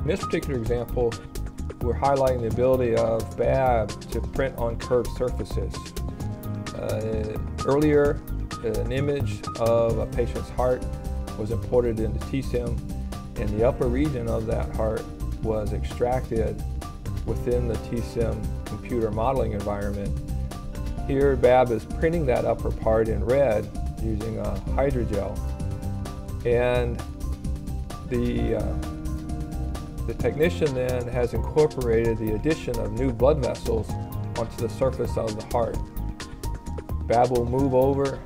In this particular example, we're highlighting the ability of BAB to print on curved surfaces. Uh, earlier, an image of a patient's heart was imported into TSIM, and the upper region of that heart was extracted within the TSIM computer modeling environment. Here, BAB is printing that upper part in red using a hydrogel. And the, uh, the technician then has incorporated the addition of new blood vessels onto the surface of the heart. BAB will move over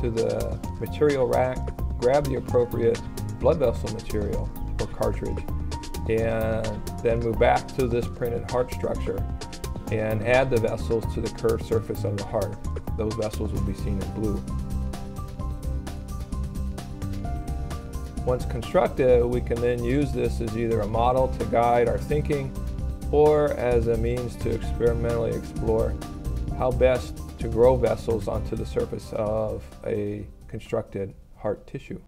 to the material rack, grab the appropriate blood vessel material or cartridge, and then move back to this printed heart structure and add the vessels to the curved surface of the heart. Those vessels will be seen in blue. Once constructed, we can then use this as either a model to guide our thinking or as a means to experimentally explore how best to grow vessels onto the surface of a constructed heart tissue.